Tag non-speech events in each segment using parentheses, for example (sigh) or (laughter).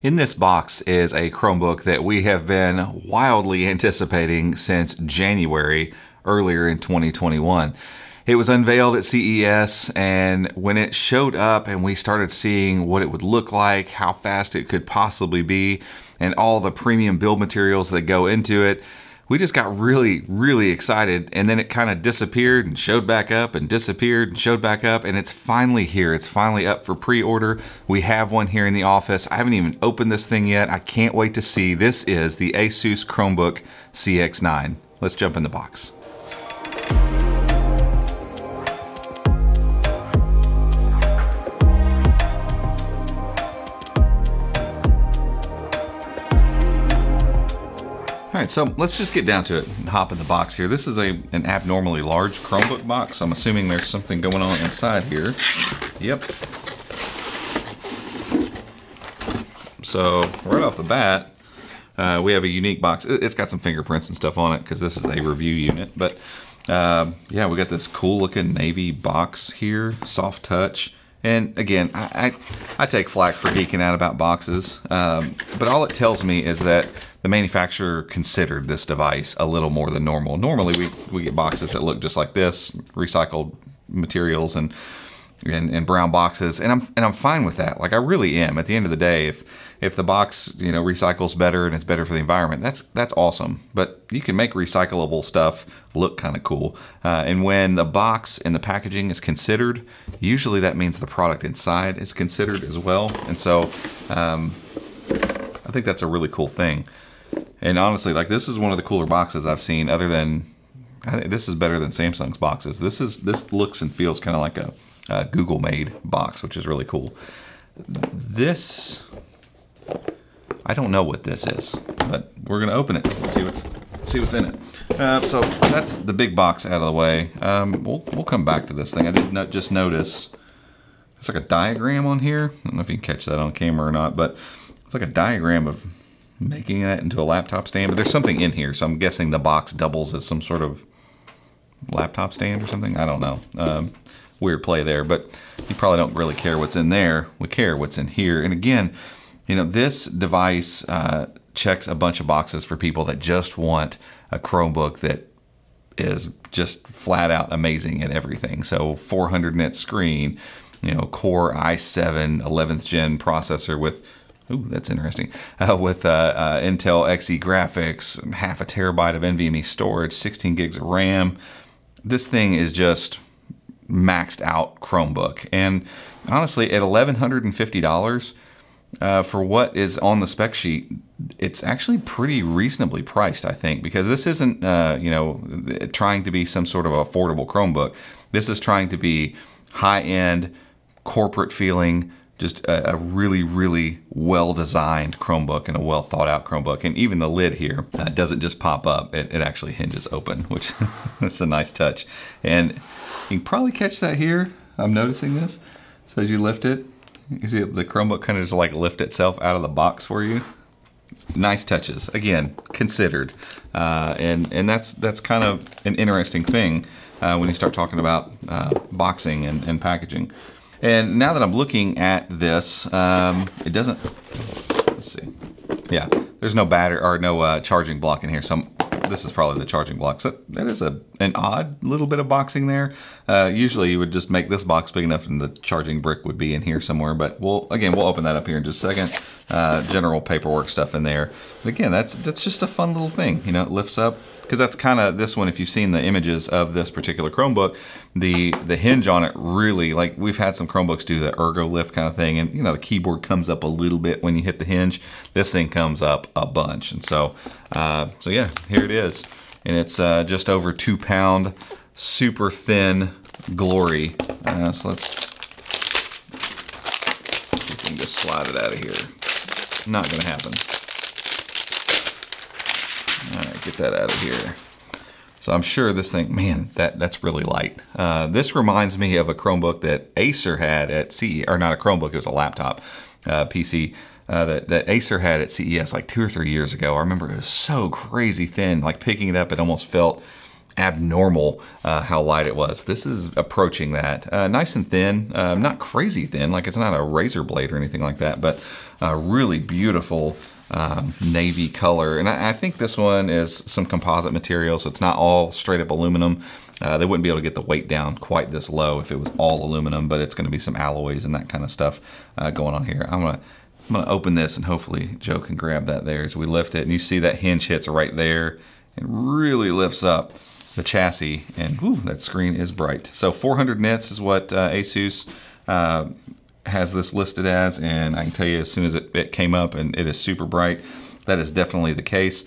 In this box is a Chromebook that we have been wildly anticipating since January earlier in 2021. It was unveiled at CES, and when it showed up and we started seeing what it would look like, how fast it could possibly be, and all the premium build materials that go into it, we just got really, really excited. And then it kind of disappeared and showed back up and disappeared and showed back up. And it's finally here. It's finally up for pre order. We have one here in the office. I haven't even opened this thing yet. I can't wait to see. This is the Asus Chromebook CX9. Let's jump in the box. All right, so let's just get down to it and hop in the box here. This is a an abnormally large Chromebook box. I'm assuming there's something going on inside here. Yep. So right off the bat, uh, we have a unique box. It's got some fingerprints and stuff on it because this is a review unit. But uh, yeah, we got this cool looking navy box here, soft touch. And again, I, I, I, take flack for geeking out about boxes, um, but all it tells me is that the manufacturer considered this device a little more than normal. Normally, we, we get boxes that look just like this, recycled materials and, and and brown boxes, and I'm and I'm fine with that. Like I really am. At the end of the day, if if the box you know recycles better and it's better for the environment, that's that's awesome. But you can make recyclable stuff look kind of cool. Uh, and when the box and the packaging is considered, usually that means the product inside is considered as well. And so um, I think that's a really cool thing. And honestly, like this is one of the cooler boxes I've seen. Other than, this is better than Samsung's boxes. This is this looks and feels kind of like a, a Google made box, which is really cool. This, I don't know what this is, but we're gonna open it and see what's see what's in it. Uh, so that's the big box out of the way. Um, we'll we'll come back to this thing. I did not just notice. It's like a diagram on here. I don't know if you can catch that on camera or not, but it's like a diagram of making that into a laptop stand, but there's something in here, so I'm guessing the box doubles as some sort of laptop stand or something. I don't know. Um, weird play there, but you probably don't really care what's in there. We care what's in here. And again, you know, this device uh, checks a bunch of boxes for people that just want a Chromebook that is just flat out amazing at everything. So 400 nit screen, you know, Core i7 11th gen processor with Ooh, that's interesting. Uh, with uh, uh, Intel Xe graphics, half a terabyte of NVMe storage, 16 gigs of RAM. This thing is just maxed out Chromebook. And honestly, at $1,150 uh, for what is on the spec sheet, it's actually pretty reasonably priced, I think, because this isn't, uh, you know, trying to be some sort of affordable Chromebook. This is trying to be high end, corporate feeling just a, a, really, really well designed Chromebook and a well thought out Chromebook. And even the lid here uh, doesn't just pop up, it, it actually hinges open, (laughs) which is a nice touch. And you can probably catch that here. I'm noticing this. So as you lift it, you see the Chromebook kind of just like lift itself out of the box for you. Nice touches. Again, considered. Uh, and and that's that's kind of an interesting thing uh, when you start talking about uh, boxing and, and packaging. And now that I'm looking at this, um, it doesn't, let's see. Yeah, there's no battery or no uh, charging block in here. So I'm, this is probably the charging block. So that is a an odd little bit of boxing there. Uh, usually you would just make this box big enough and the charging brick would be in here somewhere. But we'll again we'll open that up here in just a second. Uh, general paperwork stuff in there. But again, that's that's just a fun little thing. You know, it lifts up because that's kind of this one. If you've seen the images of this particular Chromebook, the the hinge on it really like we've had some Chromebooks do the ergo lift kind of thing, and you know the keyboard comes up a little bit when you hit the hinge. This thing comes up a bunch, and so uh, so yeah, here it is, and it's uh, just over two pound, super thin glory. Uh, so let's see if we can just slide it out of here. Not gonna happen. Get that out of here. So I'm sure this thing, man, that that's really light. Uh, this reminds me of a Chromebook that Acer had at CE, or not a Chromebook, it was a laptop uh, PC uh, that, that Acer had at CES like two or three years ago. I remember it was so crazy thin, like picking it up, it almost felt abnormal uh, how light it was. This is approaching that. Uh, nice and thin, uh, not crazy thin, like it's not a razor blade or anything like that, but really beautiful um, navy color. And I, I, think this one is some composite material, so it's not all straight up aluminum. Uh, they wouldn't be able to get the weight down quite this low if it was all aluminum, but it's going to be some alloys and that kind of stuff uh, going on here. I'm gonna I'm gonna open this and hopefully Joe can grab that there as we lift it. And you see that hinge hits right there and really lifts up the chassis and whew, that screen is bright. So 400 nits is what uh, Asus uh, has this listed as and I can tell you as soon as it, it came up and it is super bright, that is definitely the case.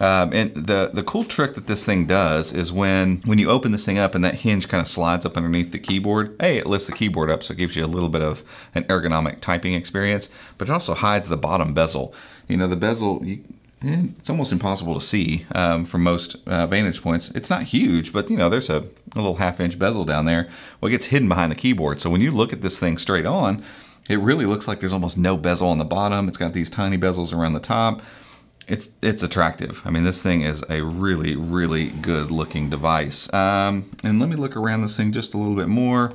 Um, and the the cool trick that this thing does is when when you open this thing up and that hinge kind of slides up underneath the keyboard, hey, it lifts the keyboard up, so it gives you a little bit of an ergonomic typing experience. But it also hides the bottom bezel. You know, the bezel. You, it's almost impossible to see um, from most uh, vantage points. It's not huge, but you know, there's a, a little half inch bezel down there. Well, it gets hidden behind the keyboard. So when you look at this thing straight on, it really looks like there's almost no bezel on the bottom. It's got these tiny bezels around the top it's it's attractive. I mean, this thing is a really, really good looking device. Um, and let me look around this thing just a little bit more.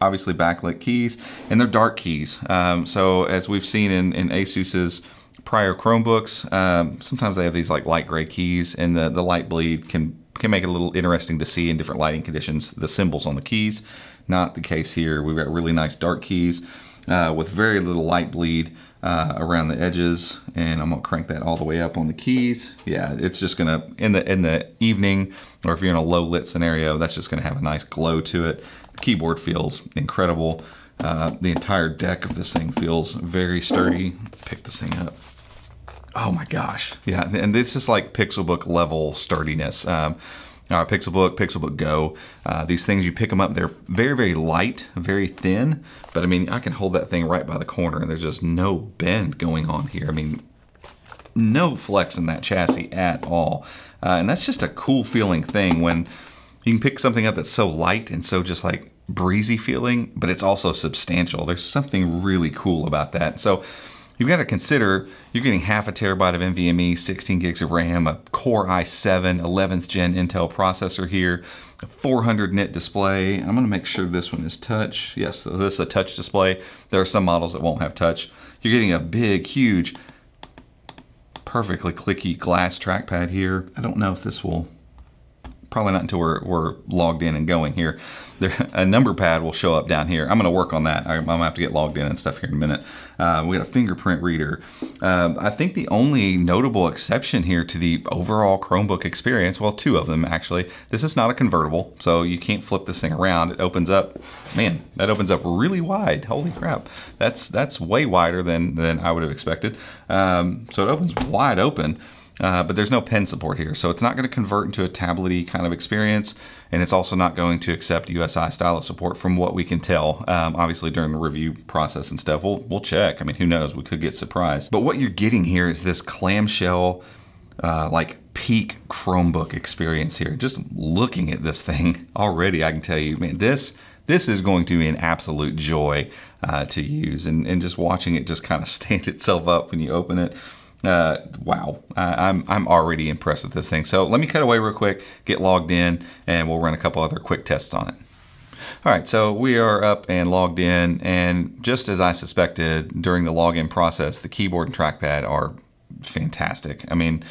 Obviously backlit keys, and they're dark keys. Um, so as we've seen in, in Asus's prior Chromebooks, um, sometimes they have these like light gray keys, and the, the light bleed can, can make it a little interesting to see in different lighting conditions, the symbols on the keys. Not the case here. We've got really nice dark keys uh, with very little light bleed uh, around the edges and I'm gonna crank that all the way up on the keys. Yeah, it's just gonna, in the in the evening or if you're in a low lit scenario, that's just gonna have a nice glow to it. The keyboard feels incredible. Uh, the entire deck of this thing feels very sturdy. Pick this thing up. Oh my gosh. Yeah, and this is like Pixelbook level sturdiness. Um, uh, Pixelbook, Pixelbook Go. Uh, these things, you pick them up, they're very, very light, very thin. But I mean, I can hold that thing right by the corner and there's just no bend going on here. I mean, no flex in that chassis at all. Uh, and that's just a cool feeling thing when you can pick something up that's so light and so just like breezy feeling, but it's also substantial. There's something really cool about that. So you've got to consider you're getting half a terabyte of NVMe, 16 gigs of RAM, a Core i7 11th gen Intel processor here, a 400 nit display. I'm going to make sure this one is touch. Yes, this is a touch display. There are some models that won't have touch. You're getting a big, huge, perfectly clicky glass trackpad here. I don't know if this will probably not until we're, we're logged in and going here. There, a number pad will show up down here. I'm going to work on that. I'm, going to have to get logged in and stuff here in a minute. Uh, we got a fingerprint reader. Uh, I think the only notable exception here to the overall Chromebook experience, well, two of them actually. This is not a convertible, so you can't flip this thing around. It opens up, man, that opens up really wide. Holy crap. That's that's way wider than, than I would have expected. Um, so it opens wide open. Uh, but there's no pen support here. So it's not going to convert into a tablety kind of experience. And it's also not going to accept USI stylus support from what we can tell. Um, obviously during the review process and stuff, we'll, we'll check. I mean, who knows? We could get surprised. But what you're getting here is this clamshell, uh, like peak Chromebook experience here. Just looking at this thing (laughs) already, I can tell you, man, this this is going to be an absolute joy uh, to use and, and just watching it just kind of (laughs) stand itself up when you open it uh, wow, I'm, I'm already impressed with this thing. So let me cut away real quick, get logged in, and we'll run a couple other quick tests on it. All right, so we are up and logged in, and just as I suspected during the login process, the keyboard and trackpad are fantastic. I mean,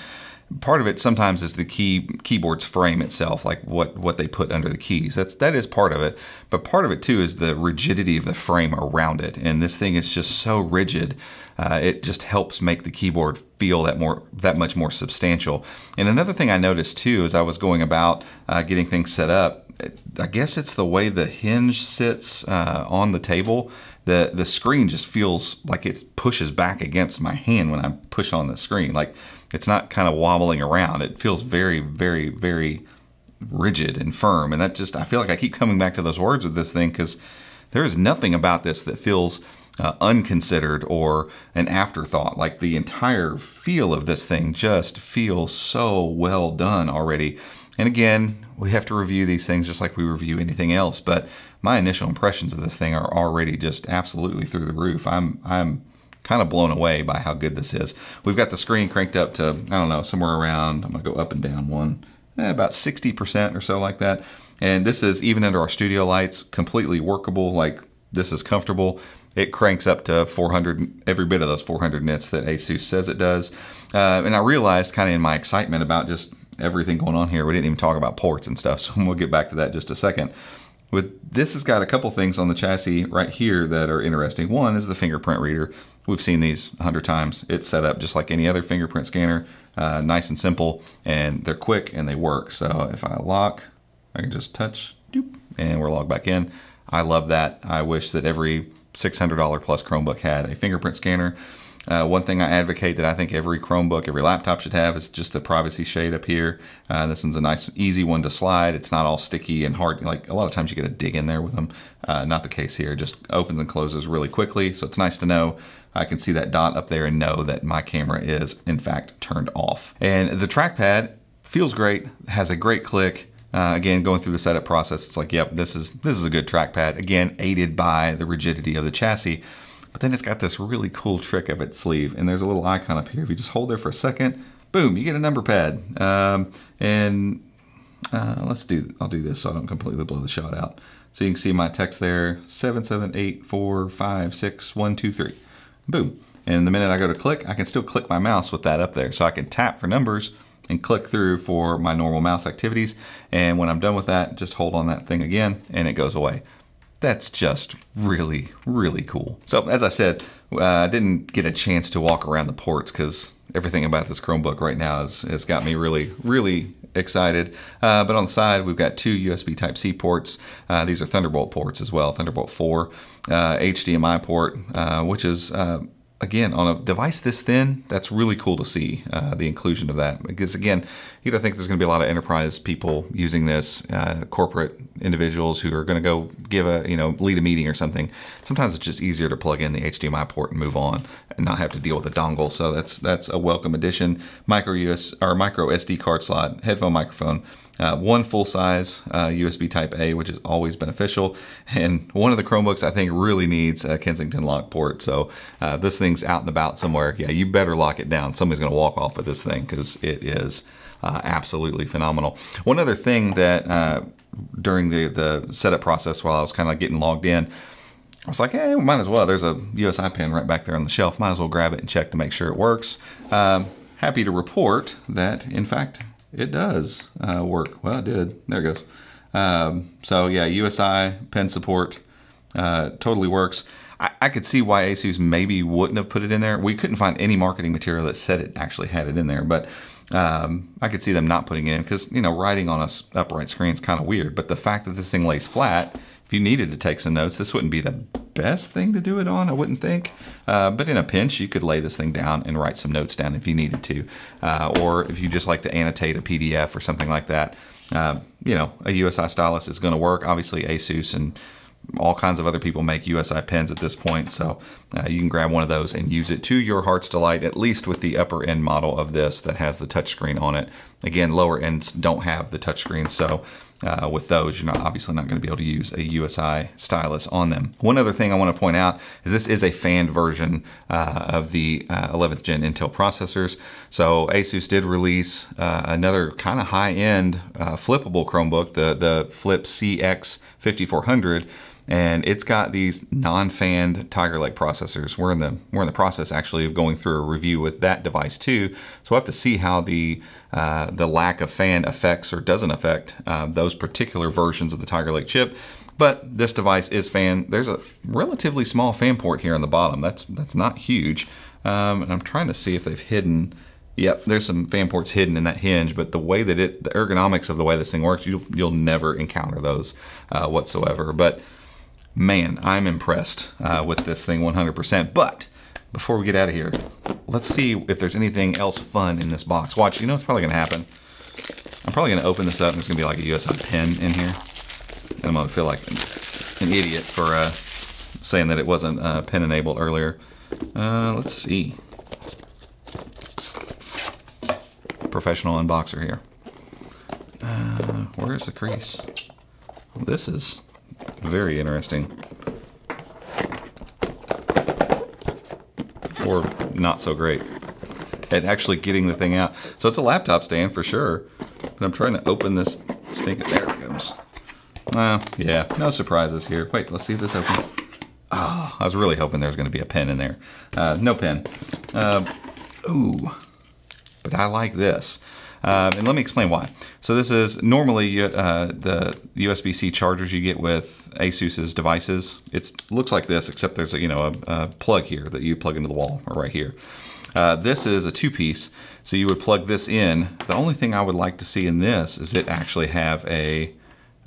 part of it sometimes is the key keyboard's frame itself, like what what they put under the keys. That's that is part of it, but part of it too is the rigidity of the frame around it. And this thing is just so rigid, uh, it just helps make the keyboard feel that more that much more substantial. And another thing I noticed too as I was going about uh, getting things set up, I guess it's the way the hinge sits uh, on the table. The the screen just feels like it pushes back against my hand when I push on the screen. Like it's not kind of wobbling around. It feels very, very, very rigid and firm. And that just, I feel like I keep coming back to those words with this thing because there is nothing about this that feels uh, unconsidered or an afterthought. Like the entire feel of this thing just feels so well done already. And again, we have to review these things just like we review anything else. But my initial impressions of this thing are already just absolutely through the roof. I'm, I'm kind of blown away by how good this is. We've got the screen cranked up to, I don't know, somewhere around, I'm to go up and down one, eh, about 60% or so like that. And this is, even under our studio lights, completely workable. Like, this is comfortable. It cranks up to 400, every bit of those 400 nits that Asus says it does. Uh, and I realized kind of in my excitement about just everything going on here, we didn't even talk about ports and stuff. (laughs) So we'll get back to that just a second. With this has got a couple things on the chassis right here that are interesting. One is the fingerprint reader. We've seen these a hundred times. It's set up just like any other fingerprint scanner, uh, nice and simple, and they're quick and they work. So if I lock, I can just touch, doop, and we're logged back in. I love that. I wish that every $600 plus Chromebook had a fingerprint scanner. Uh, one thing I advocate that I think every Chromebook, every laptop should have is just the privacy shade up here. Uh, this one's a nice, easy one to slide. It's not all sticky and hard. Like a lot of times you get to dig in there with them. Uh, not the case here. It just opens and closes really quickly. So it's nice to know I can see that dot up there and know that my camera is in fact turned off. And the trackpad feels great, has a great click. Uh, again, going through the setup process, it's like, yep, this is this is a good trackpad. Again, aided by the rigidity of the chassis. But then it's got this really cool trick of its sleeve, and there's a little icon up here. If you just hold there for a second, boom, you get a number pad. Um, and uh, let's do, I'll do this so I don't completely blow the shot out. So you can see my text there, 7784561223. Boom. And the minute I go to click, I can still click my mouse with that up there. So I can tap for numbers and click through for my normal mouse activities. And when I'm done with that, just hold on that thing again and it goes away. That's just really, really cool. So as I said, uh, I didn't get a chance to walk around the ports because everything about this Chromebook right now has, has got me really, really excited. Uh, but on the side, we've got two USB Type-C ports. Uh, these are Thunderbolt ports as well, Thunderbolt 4, HDMI uh, port, uh, which is uh, again, on a device this thin, that's really cool to see uh, the inclusion of that. Because again, don't think there's going to be a lot of enterprise people using this, uh, corporate individuals who are going to go give a, you know, lead a meeting or something. Sometimes it's just easier to plug in the HDMI port and move on and not have to deal with a dongle. So that's that's a welcome addition. Micro US or micro SD card slot, headphone microphone. Uh, one full-size uh, USB Type A, which is always beneficial, and one of the Chromebooks I think really needs a Kensington lock port. So uh, this thing's out and about somewhere. Yeah, you better lock it down. Somebody's going to walk off with this thing because it is uh, absolutely phenomenal. One other thing that uh, during the the setup process, while I was kind of getting logged in. I was like, hey, might as well. There's a USI pen right back there on the shelf. Might as well grab it and check to make sure it works. Um, happy to report that, in fact, it does uh, work. Well, it did. There it goes. Um, so yeah, USI pen support uh, totally works. I, I, could see why Asus maybe wouldn't have put it in there. We couldn't find any marketing material that said it actually had it in there, but um, I could see them not putting it in because you know writing on a upright screen is kind of weird. But the fact that this thing lays flat, if you needed to take some notes, this wouldn't be the best thing to do it on, I wouldn't think. Uh, but in a pinch, you could lay this thing down and write some notes down if you needed to. Uh, or if you just like to annotate a PDF or something like that. Uh, you know, a USI stylus is going to work. Obviously, Asus and all kinds of other people make USI pens at this point, so uh, you can grab one of those and use it to your heart's delight, at least with the upper end model of this that has the touchscreen on it. Again, lower ends don't have the touchscreen, so uh, with those, you're not obviously not going to be able to use a USI stylus on them. One other thing I want to point out is this is a fanned version uh, of the uh, 11th gen Intel processors. So Asus did release uh, another kind of high-end uh, flippable Chromebook, the the Flip CX 5400 and it's got these non-fanned Tiger Lake processors. We're in the we're in the process actually of going through a review with that device too. So we'll have to see how the uh, the lack of fan affects or doesn't affect uh, those particular versions of the Tiger Lake chip. But this device is fan. There's a relatively small fan port here on the bottom. That's that's not huge. Um, and I'm trying to see if they've hidden. Yep, there's some fan ports hidden in that hinge, but the way that it, the ergonomics of the way this thing works, you'll, you'll never encounter those uh, whatsoever. But man, I'm impressed uh, with this thing 100%. But before we get out of here, let's see if there's anything else fun in this box. Watch, you know what's probably gonna happen? I'm probably gonna open this up and there's gonna be like a USI pen in here. And I'm gonna feel like an, an idiot for uh, saying that it wasn't uh, pen enabled earlier. Uh, let's see. Professional unboxer here. Uh, where's the crease? This is very interesting. Or not so great at actually getting the thing out. So it's a laptop stand for sure. But I'm trying to open this stink. There it comes. Uh, yeah, no surprises here. Wait, let's see if this opens. Oh, I was really hoping there was going to be a pen in there. Uh, no pen. Uh, ooh, but I like this. Uh, and let me explain why. So this is normally uh, the USB-C chargers you get with ASUS's devices. It looks like this, except there's a, you know a, a, plug here that you plug into the wall, or right here. Uh, this is a two-piece, so you would plug this in. The only thing I would like to see in this is it actually have a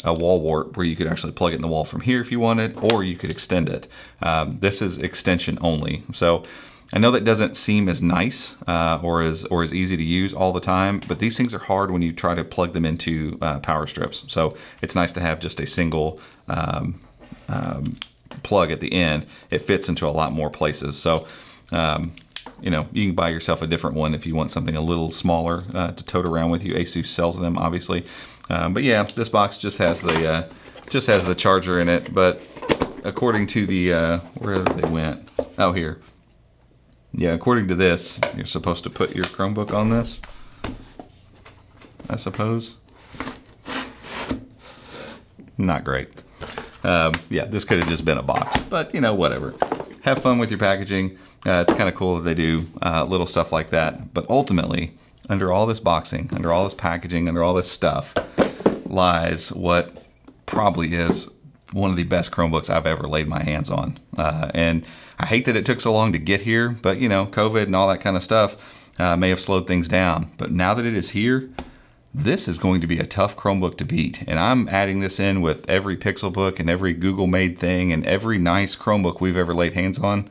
a wall wart where you could actually plug it in the wall from here if you wanted, or you could extend it. Um, this is extension only. So I know that doesn't seem as nice uh, or as or as easy to use all the time, but these things are hard when you try to plug them into uh, power strips. So it's nice to have just a single um, um, plug at the end. It fits into a lot more places. So um, you know you can buy yourself a different one if you want something a little smaller uh, to tote around with you. Asus sells them obviously, um, but yeah, this box just has the uh, just has the charger in it. But according to the uh, where they went, oh here yeah, according to this, you're supposed to put your Chromebook on this, I suppose. Not great. Um, yeah, this could have just been a box, but you know, whatever. Have fun with your packaging. Uh, it's kind of cool that they do uh, little stuff like that. But ultimately, under all this boxing, under all this packaging, under all this stuff, lies what probably is one of the best Chromebooks I've ever laid my hands on. Uh, and I hate that it took so long to get here, but you know, COVID and all that kind of stuff uh, may have slowed things down. But now that it is here, this is going to be a tough Chromebook to beat. And I'm adding this in with every Pixelbook and every Google made thing and every nice Chromebook we've ever laid hands on.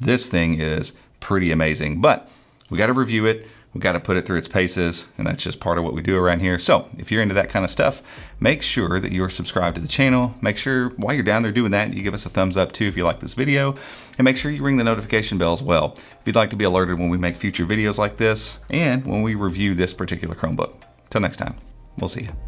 This thing is pretty amazing, but we got to review it. We've got to put it through its paces, and that's just part of what we do around here. So if you're into that kind of stuff, make sure that you're subscribed to the channel. Make sure while you're down there doing that, you give us a thumbs up too if you like this video, and make sure you ring the notification bell as well if you'd like to be alerted when we make future videos like this and when we review this particular Chromebook. Till next time, we'll see you.